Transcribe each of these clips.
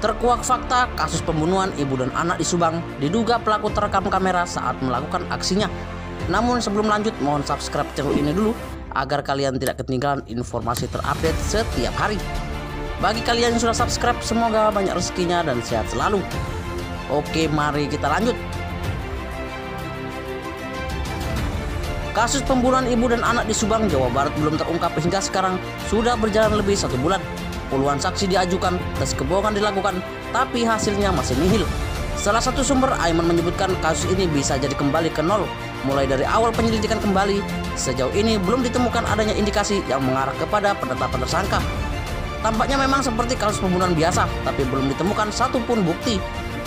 Kuak fakta kasus pembunuhan ibu dan anak di Subang diduga pelaku terekam kamera saat melakukan aksinya. Namun sebelum lanjut mohon subscribe channel ini dulu agar kalian tidak ketinggalan informasi terupdate setiap hari. Bagi kalian yang sudah subscribe semoga banyak rezekinya dan sehat selalu. Oke mari kita lanjut. Kasus pembunuhan ibu dan anak di Subang, Jawa Barat belum terungkap hingga sekarang sudah berjalan lebih satu bulan. Puluhan saksi diajukan, tes kebohongan dilakukan, tapi hasilnya masih nihil. Salah satu sumber Aiman menyebutkan kasus ini bisa jadi kembali ke nol. Mulai dari awal penyelidikan kembali, sejauh ini belum ditemukan adanya indikasi yang mengarah kepada penetapan tersangka. Tampaknya memang seperti kasus pembunuhan biasa, tapi belum ditemukan satupun bukti.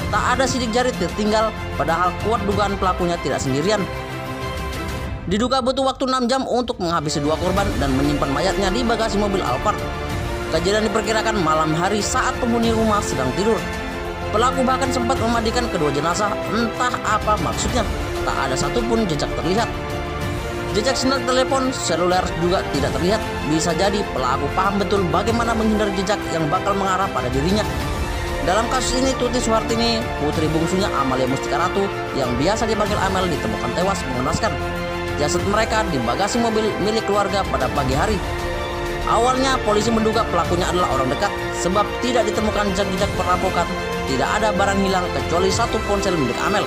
Tak ada sidik jari tertinggal, padahal kuat dugaan pelakunya tidak sendirian. Diduga butuh waktu 6 jam untuk menghabisi dua korban dan menyimpan mayatnya di bagasi mobil Alphard. Kejadian diperkirakan malam hari saat penghuni rumah sedang tidur. Pelaku bahkan sempat memandikan kedua jenazah, entah apa maksudnya. Tak ada satupun jejak terlihat. Jejak sinyal telepon seluler juga tidak terlihat. Bisa jadi pelaku paham betul bagaimana menghindari jejak yang bakal mengarah pada dirinya. Dalam kasus ini Tuti Suhartini, putri bungsunya Amalia Mustika Ratu yang biasa dipanggil Amel ditemukan tewas mengenaskan. Jasad mereka di bagasi mobil milik keluarga pada pagi hari Awalnya polisi menduga pelakunya adalah orang dekat sebab tidak ditemukan jejak-jejak perampokan, tidak ada barang hilang kecuali satu ponsel milik Amel.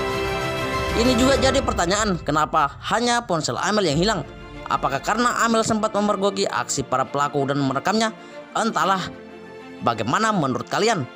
Ini juga jadi pertanyaan, kenapa hanya ponsel Amel yang hilang? Apakah karena Amel sempat memergoki aksi para pelaku dan merekamnya? Entahlah. Bagaimana menurut kalian?